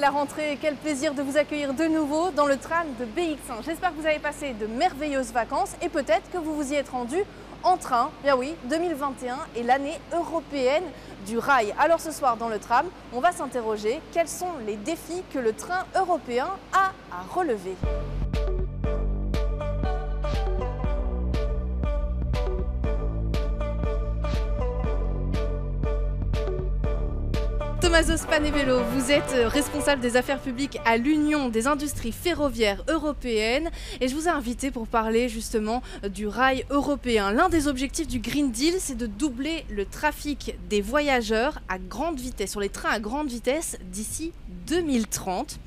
la rentrée. Quel plaisir de vous accueillir de nouveau dans le tram de BX1. J'espère que vous avez passé de merveilleuses vacances et peut-être que vous vous y êtes rendu en train. Bien oui, 2021 est l'année européenne du rail. Alors ce soir dans le tram, on va s'interroger quels sont les défis que le train européen a à relever? Tommaso Spanevelo, vous êtes responsable des affaires publiques à l'Union des industries ferroviaires européennes et je vous ai invité pour parler justement du rail européen. L'un des objectifs du Green Deal, c'est de doubler le trafic des voyageurs à grande vitesse, sur les trains à grande vitesse d'ici 2030.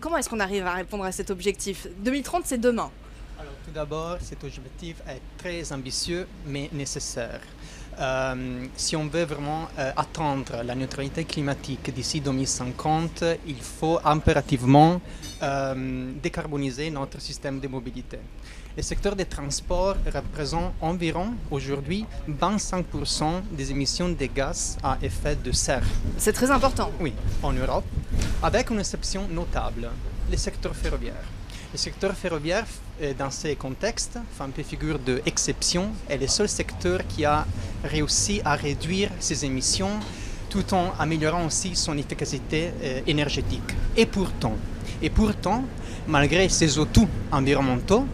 Comment est-ce qu'on arrive à répondre à cet objectif? 2030, c'est demain. Alors tout d'abord, cet objectif est très ambitieux mais nécessaire. Euh, si on veut vraiment euh, atteindre la neutralité climatique d'ici 2050, il faut impérativement euh, décarboniser notre système de mobilité. Le secteur des transports représente environ aujourd'hui 25% des émissions de gaz à effet de serre. C'est très important. Oui, en Europe, avec une exception notable, le secteur ferroviaire. Le secteur ferroviaire, euh, dans ces contextes, fait un peu figure d'exception, est le seul secteur qui a réussi à réduire ses émissions tout en améliorant aussi son efficacité euh, énergétique. Et pourtant, et pourtant, malgré ces atouts environnementaux,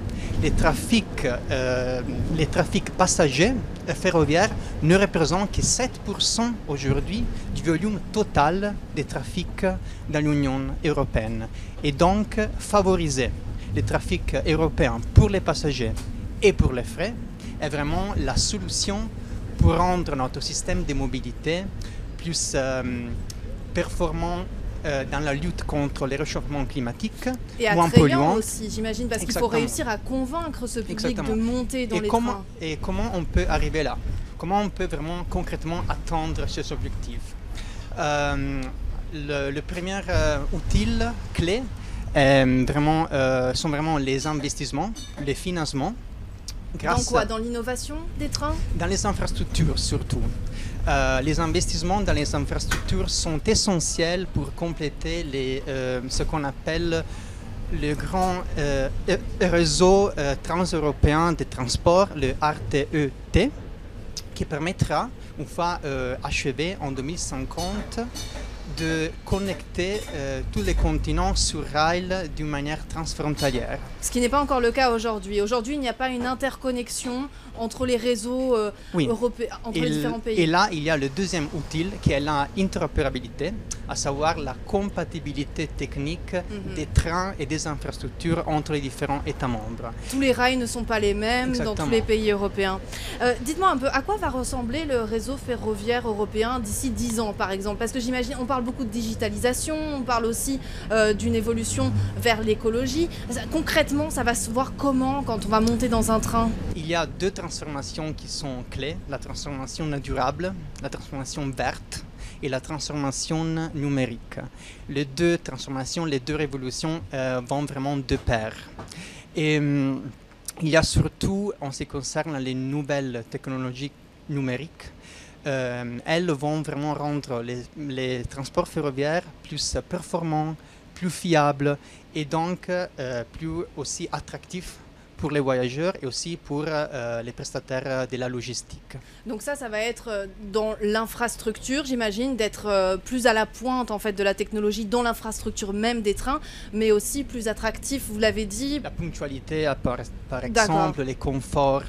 les trafics, euh, les trafics passagers ferroviaires ne représentent que 7% aujourd'hui du volume total des trafics dans l'Union européenne. Et donc, favoriser le trafic européen pour les passagers et pour les frais est vraiment la solution pour rendre notre système de mobilité plus euh, performant euh, dans la lutte contre les réchauffements climatiques, et moins polluants aussi, j'imagine, parce qu'il faut réussir à convaincre ce public de monter dans et les comment, trains. Et comment on peut arriver là? Comment on peut vraiment concrètement atteindre ces objectifs? Euh, le, le, premier outil clé euh, vraiment, euh, sont vraiment les investissements, les financements. Dans quoi Dans l'innovation des trains Dans les infrastructures surtout. Euh, les investissements dans les infrastructures sont essentiels pour compléter les, ce qu'on appelle le grand réseau transeuropéen de transport, le RTET, qui permettra, une fois achevé en 2050, de connecter euh, tous les continents sur rail d'une manière transfrontalière. Ce qui n'est pas encore le cas aujourd'hui. Aujourd'hui, il n'y a pas une interconnexion entre les réseaux euh, européens, entre les différents pays. Et là, il y a le deuxième outil qui est l'interopérabilité, à savoir la compatibilité technique mhm. des trains et des infrastructures entre les différents États membres. Tous les rails ne sont pas les mêmes dans tous les pays européens. Euh, dites-moi un peu, à quoi va ressembler le réseau ferroviaire européen d'ici 10 ans, par exemple? Parce que j'imagine, on parle beaucoup de digitalisation, on parle aussi euh, d'une évolution vers l'écologie. Concrètement, ça va se voir comment quand on va monter dans un train? Il y a deux transformations qui sont clés, la transformation durable, la transformation verte et la transformation numérique. Les deux transformations, les deux révolutions euh, vont vraiment de pair. Et hum, il y a surtout, en ce qui concerne les nouvelles technologies numériques, euh, elles vont vraiment rendre les, transports ferroviaires plus performants, plus fiables et donc euh, plus aussi attractifs pour les voyageurs et aussi pour euh, les prestataires de la logistique. Donc ça, ça va être euh, dans l'infrastructure, j'imagine, d'être euh, plus à la pointe en fait de la technologie dans l'infrastructure même des trains, mais aussi plus attractif, vous l'avez dit. La ponctualité, par, par exemple, les conforts.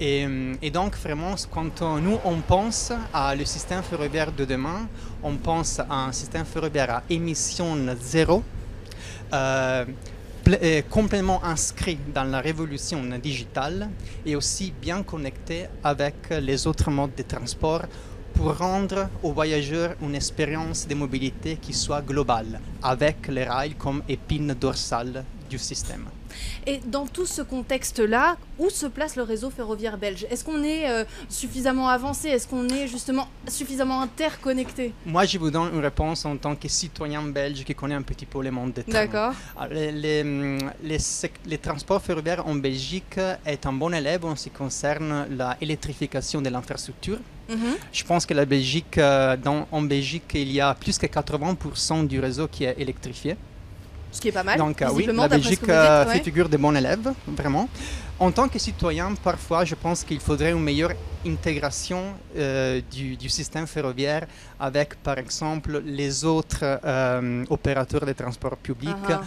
Et, et, donc vraiment, quand nous on pense à le système ferroviaire de demain, on pense à un système ferroviaire à émission zéro. Euh, complètement inscrit dans la révolution digitale et aussi bien connecté avec les autres modes de transport pour rendre aux voyageurs une expérience de mobilité qui soit globale, avec les rails comme épine dorsale du système. Et dans tout ce contexte-là, où se place le réseau ferroviaire belge? Est-ce qu'on est, euh, suffisamment avancé? Est-ce qu'on est justement suffisamment interconnecté? Moi, je vous donne une réponse en tant que citoyen belge qui connaît un petit peu le monde des trains. D'accord. Ah, Les, les, les sec- les transports ferroviaires en Belgique est un bon élève en ce qui concerne l'électrification de l'infrastructure. Mhm. Je pense que la Belgique, euh, dans, en Belgique, il y a plus que 80% du réseau qui est électrifié. Ce qui est pas mal. Donc oui, la Belgique euh, fait figure de bon élève, vraiment. En tant que citoyen, parfois, je pense qu'il faudrait une meilleure intégration euh, du, du système ferroviaire avec, par exemple, les autres euh, opérateurs de transport public, Ah, ah.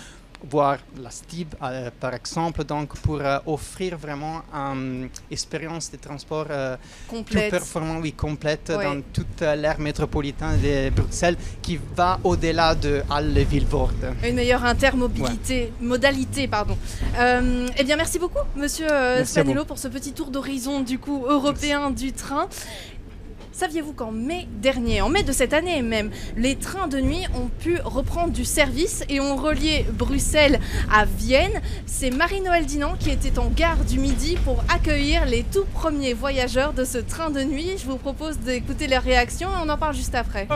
Voire la STIB, euh, par exemple, donc pour euh, offrir vraiment une expérience de transport euh, complète. performant, oui, complète Ouais. dans toute euh, l'ère métropolitaine de Bruxelles qui va au-delà de Halle et Vilvoorde. Une meilleure intermobilité, modalité, pardon. Euh, eh bien, merci beaucoup, Monsieur euh, Merci pour ce petit tour d'horizon du coup européen du train. Saviez-vous qu'en mai dernier, en mai de cette année même, les trains de nuit ont pu reprendre du service et ont relié Bruxelles à Vienne? C'est Marie-Noël Dinan qui était en gare du Midi pour accueillir les tout premiers voyageurs de ce train de nuit. Je vous propose d'écouter leurs réactions et on en parle juste après.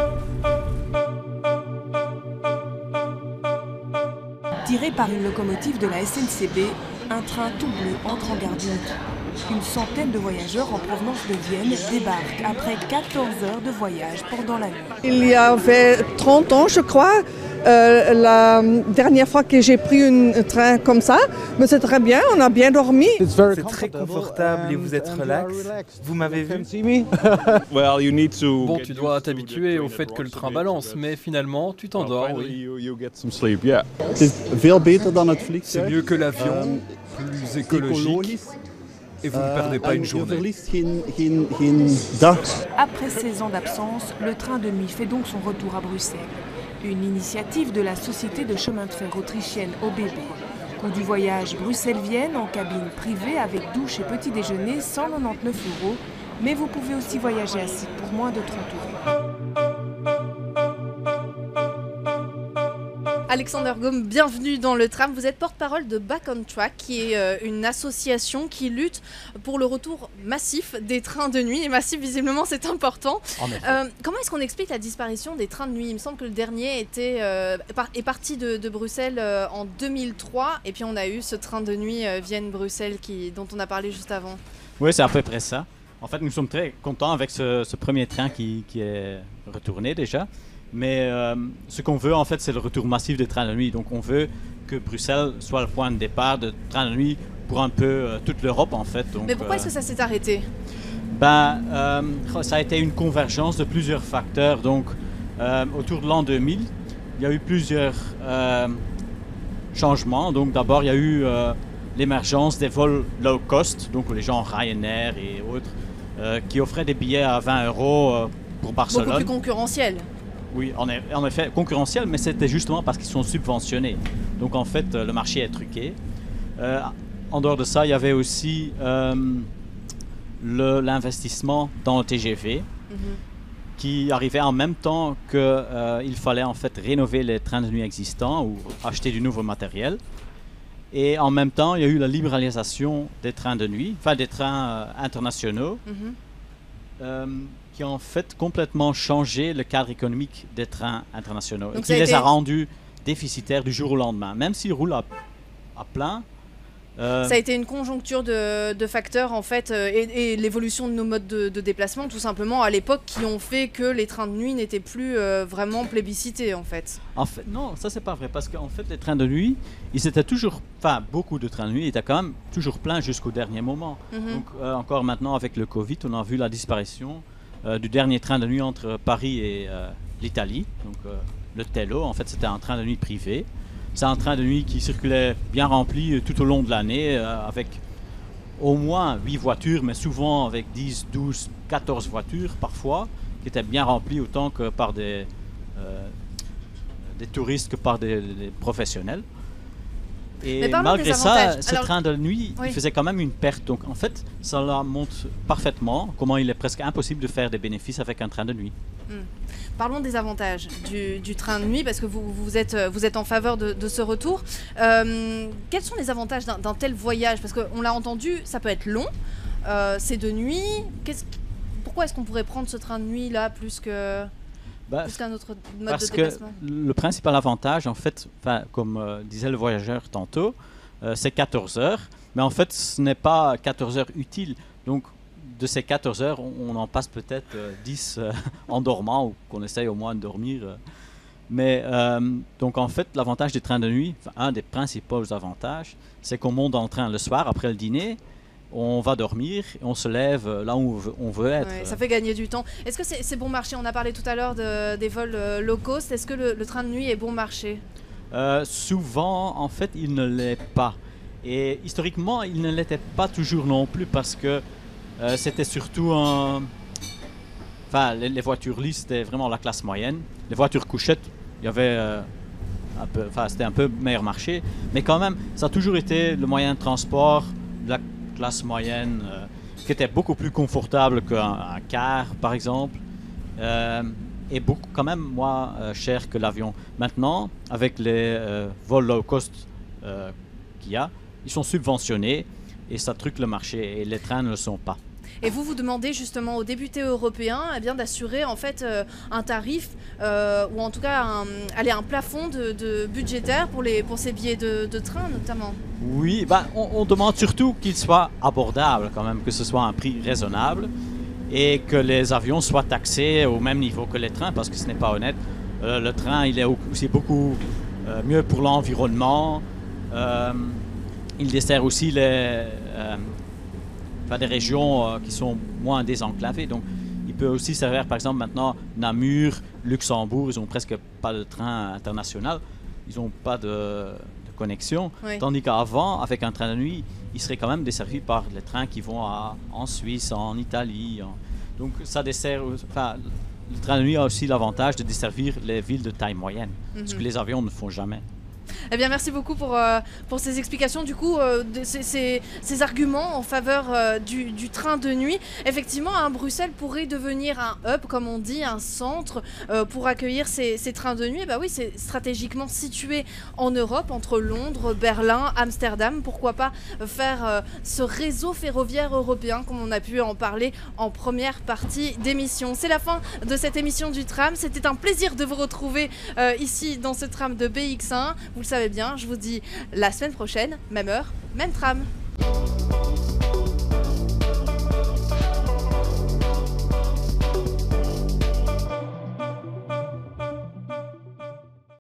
Tiré par une locomotive de la SNCB, un train tout bleu entre en gare du Midi. Une centaine de voyageurs en provenance de Vienne débarquent après 14 heures de voyage pendant la nuit. Il y avait 30 ans, je crois, euh, la dernière fois que j'ai pris un train comme ça, mais c'est très bien, on a bien dormi. C'est très confortable et vous êtes relax. Vous m'avez vu Well, you need to Bon, tu dois t'habituer the au fait que le train balance, mais finalement, tu t'endors, oui. C'est mieux que l'avion, Ehm, plus écologique. Et vous ne perdez pas une Je journée. Après 16 ans d'absence, le train de nuit fait donc son retour à Bruxelles. Une initiative de la société de chemin de fer autrichienne OBB. Coût du voyage Bruxelles-Vienne en cabine privée avec douche et petit déjeuner 199 euros. Mais vous pouvez aussi voyager assis pour moins de 30 euros. Alexander Gaume, bienvenue dans le tram. Vous êtes porte-parole de Back on Track, qui est euh, une association qui lutte pour le retour massif des trains de nuit. Et massif, visiblement, c'est important. Euh, comment est-ce qu'on explique la disparition des trains de nuit? Il me semble que le dernier était, euh, est parti de, de Bruxelles euh, en 2003. Et puis on a eu ce train de nuit Vienne-Bruxelles dont on a parlé juste avant. Oui, c'est à peu près ça. En fait, nous sommes très contents avec ce, ce premier train qui, qui est retourné déjà. Mais euh, ce qu'on veut, en fait, c'est le retour massif des trains de nuit. Donc, on veut que Bruxelles soit le point de départ de trains de nuit pour un peu euh, toute l'Europe, en fait. Donc, Mais pourquoi euh, est-ce que ça s'est arrêté? Ben, euh, ça a été une convergence de plusieurs facteurs. Donc, euh, autour de l'an 2000, il y a eu plusieurs euh, changements. Donc, d'abord, il y a eu euh, l'émergence des vols low cost, donc les gens Ryanair et autres, euh, qui offraient des billets à 20 euros euh, pour Beaucoup Barcelone. plus concurrentiel. Oui, en, eff- en effet, concurrentiel, mais c'était justement parce qu'ils sont subventionnés. Donc en fait, euh, le marché est truqué. Euh, en dehors de ça, il y avait aussi euh, l'investissement dans le TGV Mhm. qui arrivait en même temps qu'il fallait en fait rénover les trains de nuit existants ou acheter du nouveau matériel. Et en même temps, il y a eu la libéralisation des trains de nuit, enfin des trains internationaux Mhm. Qui ont en fait complètement changé le cadre économique des trains internationaux Donc et qui les été- a rendus déficitaires du jour au lendemain. Même s'ils roulent à, à plein, euh, Ça a été une conjoncture de, de facteurs en fait euh, et, et l'évolution de nos modes de, de déplacement tout simplement à l'époque qui ont fait que les trains de nuit n'étaient plus euh, vraiment plébiscités en fait. En fait, non, ça c'est pas vrai parce qu'en fait les trains de nuit, ils étaient toujours, enfin beaucoup de trains de nuit étaient quand même toujours pleins jusqu'au dernier moment. Mhm. Donc euh, encore maintenant avec le Covid, on a vu la disparition du dernier train de nuit entre Paris et euh, l'Italie. Donc euh, le Tello, en fait c'était un train de nuit privé. C'est un train de nuit qui circulait bien rempli euh, tout au long de l'année euh, avec au moins 8 voitures, mais souvent avec 10, 12, 14 voitures parfois, qui étaient bien remplies autant que par des, euh, touristes que par des professionnels. Et Mais malgré ça, ce Alors- train de nuit, Oui. il faisait quand même une perte. Donc en fait, ça la montre parfaitement comment il est presque impossible de faire des bénéfices avec un train de nuit. Parlons des avantages du, du train de nuit, parce que vous, vous, êtes, vous êtes en faveur de, de ce retour. Euh, quels sont les avantages d'un tel voyage? Parce qu'on l'a entendu, ça peut être long, euh, c'est de nuit. Pourquoi est-ce qu'on pourrait prendre ce train de nuit là plus que Bah, autre mode Parce de que le principal avantage, en fait, comme euh, disait le voyageur tantôt, euh, c'est 14 heures. Mais en fait, ce n'est pas 14 heures utiles. Donc, de ces 14 heures, on, on en passe peut-être euh, 10 euh, en dormant ou qu'on essaye au moins de dormir. Mais donc, en fait, l'avantage des trains de nuit, un des principaux avantages, c'est qu'on monte le train le soir après le dîner. On va dormir et on se lève là où on veut, être. Ouais, ça fait gagner du temps. Est-ce que c'est bon marché? On a parlé tout à l'heure de- des vols euh, low cost. Est-ce que le, le train de nuit est bon marché? Euh, souvent, en fait, il ne l'est pas. Et historiquement, il ne l'était pas toujours non plus parce que euh, c'était surtout un. Enfin, les, les voitures lisses, c'était vraiment la classe moyenne. Les voitures couchettes, il y avait. euh, un peu, enfin, c'était un peu meilleur marché. Mais quand même, ça a toujours été le moyen de transport de la classe moyenne euh, qui était beaucoup plus confortable qu'un un car, par exemple. Euh, et beaucoup, quand même, moins euh, cher que l'avion. Maintenant, avec les euh, vols low cost qu'il y a, ils sont subventionnés et ça truque le marché et les trains ne le sont pas. Et vous vous demandez justement aux députés européens eh bien d'assurer en fait euh, un tarif euh, ou en tout cas un, un plafond de, budgétaire pour, les, pour ces billets de, train notamment. Oui, bah, on, demande surtout qu'il soit abordable quand même, que ce soit un prix raisonnable et que les avions soient taxés au même niveau que les trains parce que ce n'est pas honnête. Euh, le train, il est au- aussi beaucoup mieux pour l'environnement. Il dessert aussi les, enfin, des régions euh, qui sont moins désenclavées. Donc, il peut aussi servir, par exemple, maintenant, Namur, Luxembourg, ils n'ont presque pas de train international. Ils n'ont pas de, de connexion. Oui. Tandis qu'avant, avec un train de nuit, il serait quand même desservi par les trains qui vont à- en Suisse, en Italie. en- Donc, ça dessert. Enfin, le train de nuit a aussi l'avantage de desservir les villes de taille moyenne, ce que Mhm. les avions ne font jamais. Eh bien, merci beaucoup pour, euh, pour ces explications, du coup, euh, ces, arguments en faveur euh, du, train de nuit. Effectivement, hein, Bruxelles pourrait devenir un hub, comme on dit, un centre pour accueillir ces, trains de nuit. Bah oui, c'est stratégiquement situé en Europe, entre Londres, Berlin, Amsterdam. Pourquoi pas faire ce réseau ferroviaire européen, comme on a pu en parler en première partie d'émission. C'est la fin de cette émission du tram. C'était un plaisir de vous retrouver ici dans ce tram de BX1. Vous le savez bien, je vous dis la semaine prochaine, même heure, même tram.